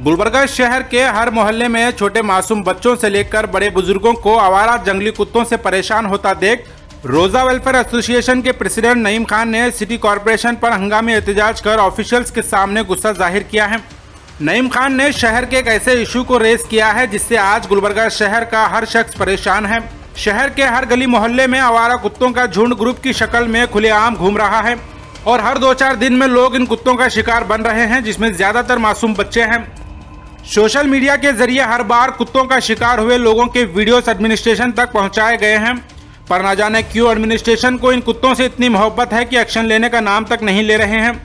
गुलबर्गा शहर के हर मोहल्ले में छोटे मासूम बच्चों से लेकर बड़े बुज़ुर्गों को आवारा जंगली कुत्तों से परेशान होता देख रोजा वेलफेयर एसोसिएशन के प्रेसिडेंट नईम खान ने सिटी कॉरपोरेशन पर हंगामी एहतजाज कर ऑफिशियल्स के सामने गुस्सा ज़ाहिर किया है। नईम खान ने शहर के एक ऐसे इशू को रेस किया है जिससे आज गुलबर्गा शहर का हर शख्स परेशान है। शहर के हर गली मोहल्ले में आवारा कुत्तों का झुंड ग्रुप की शक्ल में खुलेआम घूम रहा है और हर दो चार दिन में लोग इन कुत्तों का शिकार बन रहे हैं, जिसमें ज़्यादातर मासूम बच्चे हैं। सोशल मीडिया के ज़रिए हर बार कुत्तों का शिकार हुए लोगों के वीडियोस एडमिनिस्ट्रेशन तक पहुँचाए गए हैं। पर ना जाने क्यों एडमिनिस्ट्रेशन को इन कुत्तों से इतनी मोहब्बत है कि एक्शन लेने का नाम तक नहीं ले रहे हैं।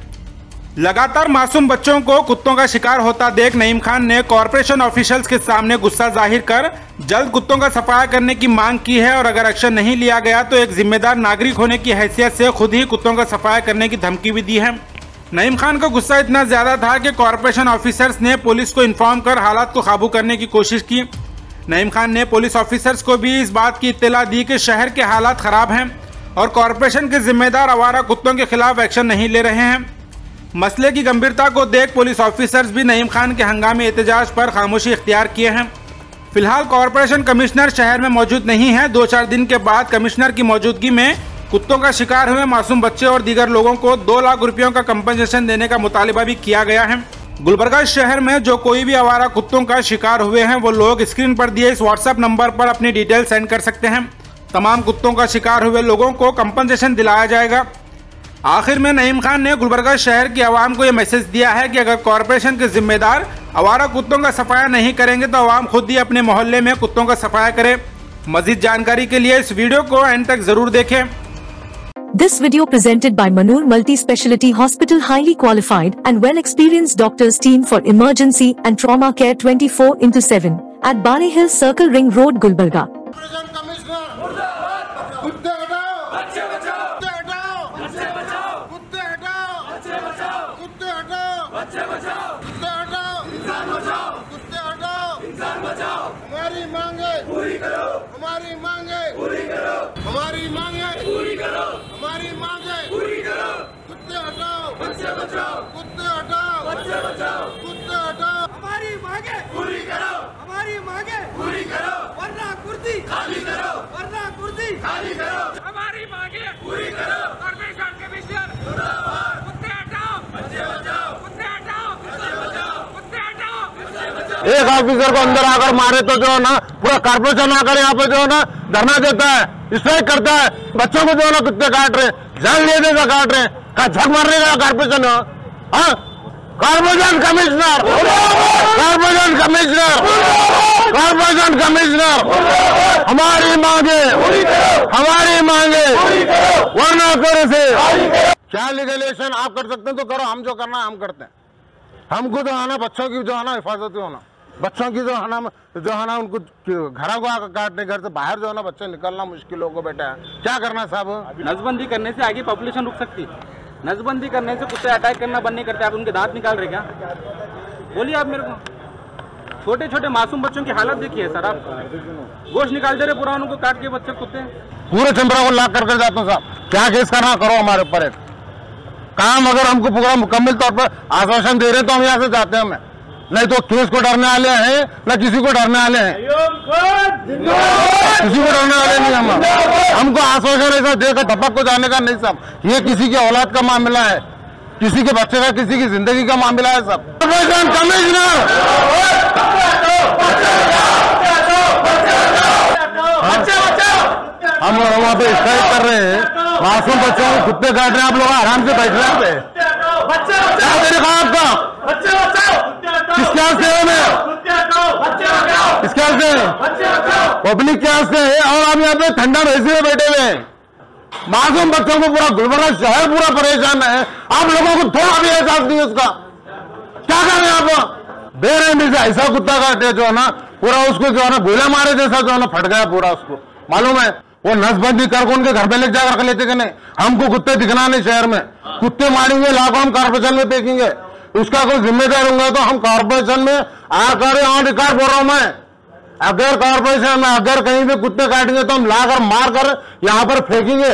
लगातार मासूम बच्चों को कुत्तों का शिकार होता देख नईम खान ने कॉरपोरेशन ऑफिशियल्स के सामने गुस्सा ज़ाहिर कर जल्द कुत्तों का सफाया करने की मांग की है और अगर एक्शन नहीं लिया गया तो एक जिम्मेदार नागरिक होने की हैसियत से खुद ही कुत्तों का सफाया करने की धमकी भी दी है। नईम खान का गुस्सा इतना ज़्यादा था कि कॉरपोरेशन ऑफिसर्स ने पुलिस को इन्फॉर्म कर हालात को काबू करने की कोशिश की। नईम खान ने पुलिस ऑफिसर्स को भी इस बात की इतला दी कि शहर के हालात खराब हैं और कॉरपोरेशन के जिम्मेदार आवारा कुत्तों के खिलाफ एक्शन नहीं ले रहे हैं। मसले की गंभीरता को देख पुलिस ऑफिसर्स भी नईम खान के हंगामी एहतजाज पर खामोशी इख्तियार किए हैं। फ़िलहाल कॉरपोरेशन कमिश्नर शहर में मौजूद नहीं है। दो चार दिन के बाद कमिश्नर की मौजूदगी में कुत्तों का शिकार हुए मासूम बच्चे और दीगर लोगों को दो लाख रुपयों का कंपनसेशन देने का मुतालबा भी किया गया है। गुलबर्गा शहर में जो कोई भी आवारा कुत्तों का शिकार हुए हैं, वो लोग स्क्रीन पर दिए इस व्हाट्सएप नंबर पर अपनी डिटेल सेंड कर सकते हैं। तमाम कुत्तों का शिकार हुए लोगों को कंपनसेशन दिलाया जाएगा। आखिर में नईम खान ने गुलबर्गा शहर की आवाम को यह मैसेज दिया है कि अगर कॉरपोरेशन के जिम्मेदार आवारा कुत्तों का सफाया नहीं करेंगे तो आवाम खुद ही अपने मोहल्ले में कुत्तों का सफाया करे। मजीद जानकारी के लिए इस वीडियो को एंड तक ज़रूर देखें। This video presented by Manur Multi-Speciality Hospital highly qualified and well-experienced doctors team for emergency and trauma care 24 into 7 at Bari Hill Circle Ring Road Gulbarga. Present commissioner कुत्ते हटाओ बच्चे बचाओ बचाओ। कुत्ते हटाओ। बच्चे बचाओ। कुत्ते हटाओ। हमारी मांगे। पूरी करो। हमारी मांगे। पूरी करो। वरना कुर्सी खाली करो। वरना कुर्सी खाली करो। हमारी मांगे। पूरी करो। कॉर्पोरेशन कमिश्नर कुत्ते हटाओ। बच्चे बचाओ। कुत्ते हटाओ। बच्चे बचाओ। कुत्ते हटाओ। एक ऑफिसर को अंदर आकर मारे तो जो है ना पूरा कारपोरेशन आकर यहाँ पे जो है ना धरना देता है। स्ट्राइक करता है। बच्चों को जो है ना कुत्ते काट रहे हैं। जान ले देगा काट रहे हैं। झक मारने का corporation corporation commissioner. Corporation commissioner. Corporation commissioner. हमारी मांगे। हमारी मांगे। वरना करे से क्या लीगलेशन आप कर सकते हैं? तो करो, हम जो करना हम करते हैं। हमको जो है ना बच्चों की जो है ना, हिफाजत होना। बच्चों की जो है ना, जो है ना, उनको घरों को आकर काटने, घर से बाहर जो है ना, बच्चे निकलना मुश्किल हो को बेटा। क्या करना साहब? नजबंदी करने से आगे पॉपुलेशन रुक सकती है। नसबंदी करने से कुत्ते अटैक करना बंद नहीं करते। आप उनके दांत निकाल रहे क्या? बोलिए आप मेरे को। छोटे छोटे मासूम बच्चों की हालत देखिए सर आप। गोश्त निकाल दे रहे पूरा उनको काट के बच्चे कुत्ते। पूरे चंद्रा को लाख करके जाता हूँ साहब। क्या केस करना करो हमारे ऊपर काम अगर हमको पूरा मुकम्मल तौर पर आश्वासन दे रहे तो हम यहाँ से जाते हैं हमें। नहीं तो केस को डरने वाले हैं? न किसी को डरने वाले हैं। किसी को डरने वाले नहीं हम। हमको आश्वासन ऐसा देकर धपक को जाने का नहीं सब। ये किसी की औलाद का मामला है। किसी के बच्चे का, किसी की ज़िंदगी का मामला है सब। कमिश्नर हम वहाँ पे स्ट्राइक कर रहे हैं। मासूम बच्चों को कुत्ते काट रहे हैं। आप लोग आराम से बैठ रहे हैं पे क्या से मैं? से? पब्लिक क्या से। है और हम यहाँ पे ठंडा भैंसी में बैठे हुए हैं। मासूम बच्चों को पूरा गुलबर्गा शहर पूरा परेशान है। आप लोगों को थोड़ा भी एहसास नहीं है उसका। क्या कर रहे हैं आप बेरहमी से ऐसा कुत्ता काटे जो है ना पूरा उसको जो है ना गोला मारे जैसा जो है ना फट गया पूरा उसको। मालूम है? वो नसबंदी कर उनके घर पे ले जाकर लेते कि नहीं? हमको कुत्ते दिखना नहीं शहर में। कुत्ते मारेंगे, लाखों हम कॉर्पोरेशन में फेंकेंगे। उसका कोई जिम्मेदार होगा तो हम कॉर्पोरेशन में आकर यहाँ रिकॉर्ड बोल रहा हूँ मैं। अगर कॉर्पोरेशन में अगर कहीं भी कुत्ते काटेंगे तो हम लाकर मार कर यहाँ पर फेंकेंगे।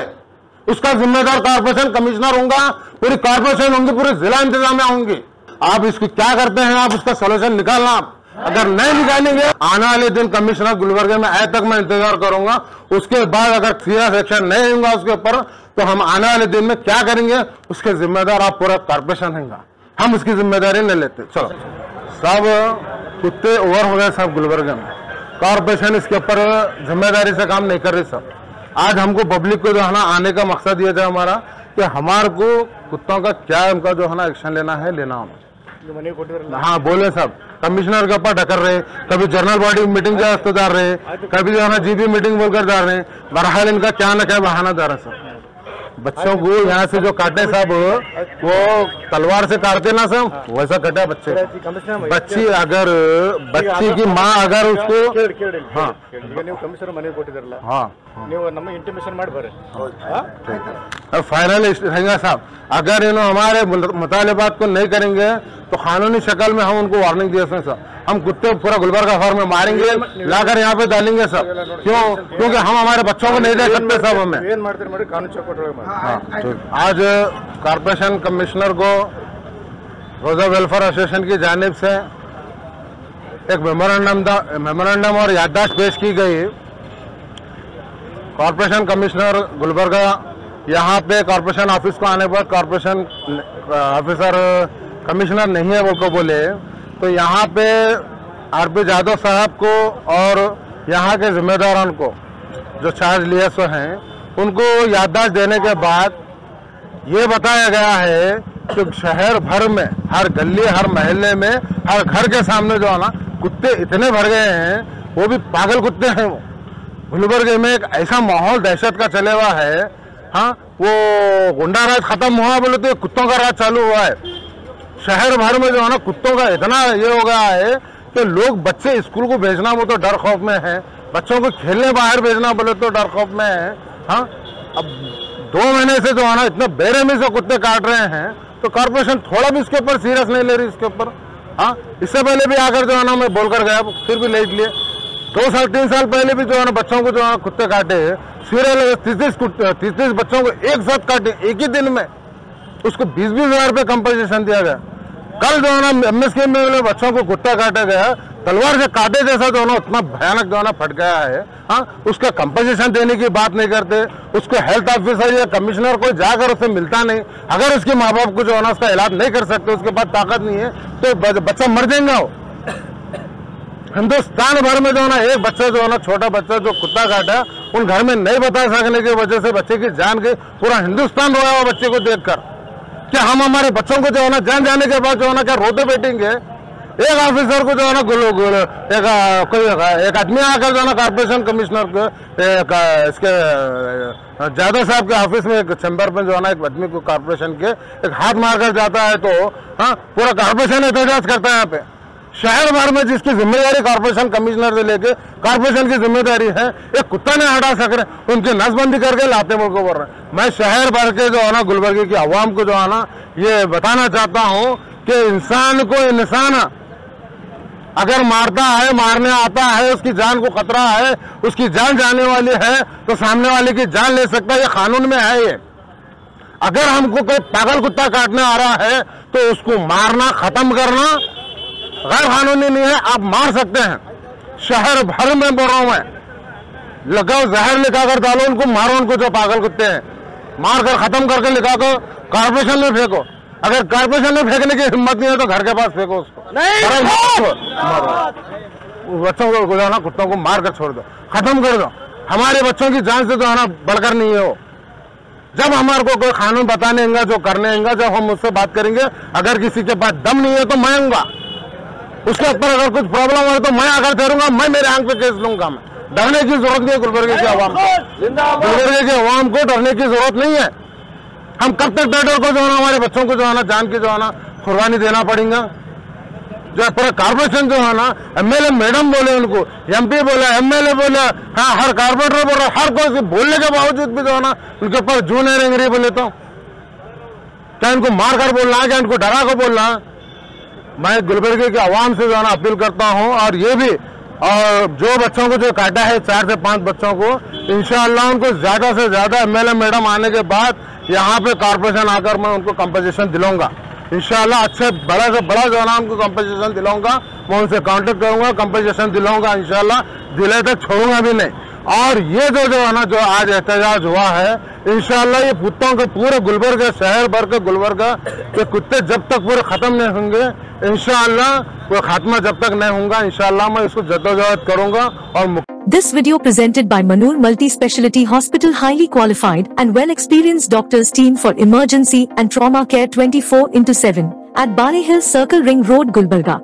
उसका जिम्मेदार कॉर्पोरेशन कमिश्नर होगा, पूरी कॉर्पोरेशन होंगी, पूरे जिला इंतजामिया होंगी। आप इसको क्या करते हैं? आप उसका सोल्यूशन निकालना। आप अगर नहीं निकालेंगे, आने वाले दिन कमिश्नर गुलबर्गे में आए तक मैं इंतज़ार करूँगा। उसके बाद अगर सीरियस एक्शन नहीं होगा उसके ऊपर तो हम आने वाले दिन में क्या करेंगे? उसके जिम्मेदार आप पूरा कारपोरेशन हैगा हम उसकी ज़िम्मेदारी नहीं लेते। चलो। सब कुत्ते ओवर हो गए सब गुलबर्गे में। कॉरपोरेशन इसके ऊपर ज़िम्मेदारी से काम नहीं कर रही सब। आज हमको पब्लिक को जो है ना, आने का मकसद ये था हमारा कि हमारे को कुत्तों का क्या, उनका जो है ना एक्शन लेना है, लेना होना। हाँ बोले साहब कमिश्नर का ऊपर ढकर रहे कभी जनरल बॉडी मीटिंग जा तो जा रहे कभी जो है जीबी मीटिंग बोलकर जा रहे बहरहाल इनका क्या ना क्या बहाना जा रहा सर बच्चों को यहाँ से जो काटे साहब वो तलवार से काटते ना सब वैसा कटा बच्चे। बच्ची अगर बच्ची की माँ अगर उसको हाँ। कमिश्नर हाँ। ನೀವು ನಮ್ಮ ಇಂಟಿಮೇಷನ್ ಮಾಡಿ ಬರ್ರಿ अब फाइनल रहेगा साहब अगर इन्हों हमारे मुल- मुतालबात को नहीं करेंगे तो कानूनी शक्ल में हम उनको वार्निंग दिए सर हम कुत्ते पूरा गुलबर्गा फॉर्म में मारेंगे लाकर यहाँ पे डालेंगे सब क्यों क्योंकि हम हमारे बच्चों को नहीं दे सकते सब हमें ಏನ್ ಮಾಡ್ತೀರಿ ಮಾಡಿ ಕಾನೂನು ಚೌಕಟ್ಟೊಳಗೆ ಮಾಡಿ हाँ, ठीक। आज कॉरपोरेशन कमिश्नर को रोजा वेलफेयर एसोसिएशन की जानिब से एक मेमोरेंडम मेमोरेंडम और याददाश्त पेश की गई कॉरपोरेशन कमिश्नर गुलबर्गा, यहाँ पे कॉरपोरेशन ऑफ़िस को आने पर कॉरपोरेशन ऑफिसर, कमिश्नर नहीं है वो को बोले। तो यहाँ पे आर पी यादव साहब को और यहाँ के जिम्मेदारों को, जो चार्ज लिए सो हैं, उनको याददाश्त देने के बाद ये बताया गया है कि शहर भर में, हर गली, हर मोहल्ले में, हर घर के सामने जो है ना, कुत्ते इतने भर गए हैं, वो भी पागल कुत्ते हैं वो। गुलबर्गे में एक ऐसा माहौल दहशत का चले हुआ है हाँ वो गुंडा राज खत्म हुआ, बोले तो कुत्तों का राज चालू हुआ है। शहर भर में जो है ना, कुत्तों का इतना ये हो गया है कि लोग बच्चे स्कूल को भेजना वो तो डर खौफ में है, बच्चों को खेलने बाहर भेजना बोले तो डर खौफ में है हाँ। अब दो महीने से जो है ना, इतने बेरहमी से कुत्ते काट रहे हैं तो कॉर्पोरेशन थोड़ा भी इसके ऊपर सीरियस नहीं ले रही इसके ऊपर हाँ। इससे पहले भी आकर जो है ना, मैं बोलकर गया, फिर भी ले लिए। दो साल, तीन साल पहले भी जो है ना बच्चों को जो है कुत्ते काटे सीरियल तीस तीस तीस बच्चों को एक साथ काटे, एक ही दिन में। उसको बीस बीस हज़ार रुपये कंपनसेशन दिया गया। कल जो है ना एम एस में बच्चों को कुत्ता काटा गया, तलवार से काटे जैसा जो है ना उतना भयानक जो है ना फट गया है। हाँ उसका कंपनसेशन देने की बात नहीं करते, उसको हेल्थ ऑफिसर या कमिश्नर को जाकर उससे मिलता नहीं। अगर उसके माँ बाप को जो है ना उसका इलाज नहीं कर सकते, उसके पास ताकत नहीं है तो बच्चा मर जाएगा हिंदुस्तान भर में जो ना, एक बच्चा जो ना, छोटा बच्चा जो कुत्ता काटा, उन घर में नहीं बता सकने की वजह से बच्चे की जान गई। पूरा हिंदुस्तान रोया हुआ बच्चे को देखकर। क्या हम हमारे बच्चों को जो है ना, जान जाने के बाद जो है ना, क्या रोते बैठेंगे? एक ऑफिसर को जो है ना, गुल एक, कोई एक आदमी आकर जो है ना कॉर्पोरेशन कमिश्नर को, एक, इसके, जादव साहब के ऑफ़िस में एक चैम्बर में जो है ना, एक आदमी को कॉर्पोरेशन के, एक हाथ मारकर जाता है तो हाँ पूरा कॉर्पोरेशन एहतजाज करता है यहाँ पे। शहर भर में जिसकी ज़िम्मेदारी कॉर्पोरेशन कमिश्नर से लेके कॉर्पोरेशन की ज़िम्मेदारी है, एक कुत्ता नहीं हटा सक रहे, उनकी नसबंदी करके लाते मुल्क बोल रहे मैं शहर भर के जो है ना, गुलबर्गी की आवाम को जो है ना, ये बताना चाहता हूँ कि इंसान को इंसान अगर मारता है, मारने आता है, उसकी जान को खतरा है, उसकी जान जाने वाली है तो सामने वाले की जान ले सकता है, ये कानून में है ये। अगर हमको कोई पागल कुत्ता काटने आ रहा है तो उसको मारना, खत्म करना गैर कानूनी नहीं है आप मार सकते हैं। शहर भर में बोल रहा हूँ मैं। लगाओ जहर लिखा कर डालो उनको मारो उनको जो पागल कुत्ते हैं। मार कर खत्म करके लिखा कर कॉर्पोरेशन में फेंको। अगर कॉर्पोरेशन में फेंकने की हिम्मत नहीं है तो घर के पास फेंको उसको। उस बच्चों को जो है ना कुत्तों को मार कर छोड़ दो। खत्म कर दो। हमारे बच्चों की जान से जो है ना बढ़कर नहीं है वो। जब हमारे को कोई कानून बताने जो करने जब हम उससे बात करेंगे अगर किसी के पास दम नहीं है तो मैं उसके ऊपर अगर कुछ प्रॉब्लम हो तो मैं अगर ठहरूँगा, मैं मेरे आँख पे केस लूँगा मैं। डरने की ज़रूरत नहीं है गुलबर्गे के आवाम गुलबर्गे की आवाम को डरने की ज़रूरत नहीं है। हम कब तक डर को जो हमारे बच्चों को जो है ना जान की जो है ना कुर्बानी देना पड़ेगा? जो पूरा कॉर्पोरेशन जो है ना एमएलए मैडम बोले उनको एमपी बोला एमएलए बोला हाँ हर कॉर्पोरेटर बोल रहा हर कोई बोलने के बावजूद भी जो है ना उनके ऊपर जू नहीं रेंग बोले तो। क्या इनको मार कर बोलना है क्या इनको डरा कर बोलना? है मैं गुलबर्गे के आवाम से जो है ना अपील करता हूँ और ये भी, और जो बच्चों को जो काटा है, चार से पाँच बच्चों को, इंशाल्लाह उनको ज़्यादा से ज़्यादा एमएलए मैडम आने के बाद यहाँ पे कॉरपोरेशन आकर मैं उनको कंपनसेशन दिलाऊँगा। इंशाल्लाह अच्छे बड़ा से बड़ा जो है ना उनको कंपनसेशन दिलाऊँगा, मैं उनसे कांटेक्ट करूँगा कंपनसेशन दिलाऊँगा इंशाल्लाह, दिले तक छोड़ूँगा भी नहीं। और ये जो जो है ना जो आज एहतजाज हुआ है इंशाल्लाह ये कुत्तों के पूरे गुलबर्ग शहर भर के गुलबर्ग के कुत्ते जब तक पूरे खत्म नहीं होंगे इंशाल्लाह कोई खात्मा जब तक नहीं होगा इंशाल्लाह मैं इसको जद्दोजहद करूँगा और This video presented by Manur Multi Speciality Hospital highly qualified and well experienced doctors team for emergency and trauma care 24 into 7 at Bali Hill Circle Ring Road Gulbarga.